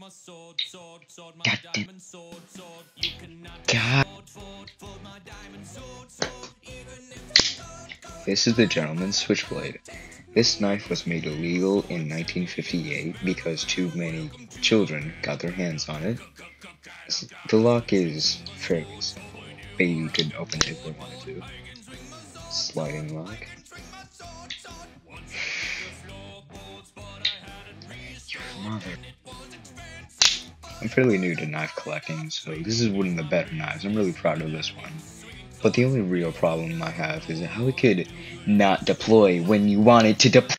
God damn. God. This is the gentleman's switchblade. This knife was made illegal in 1958 because too many children got their hands on it. The lock is simple. Baby could open it if they wanted to. Sliding lock. I'm fairly new to knife collecting, so this is one of the better knives. I'm really proud of this one. But the only real problem I have is how it could not deploy when you want it to deploy.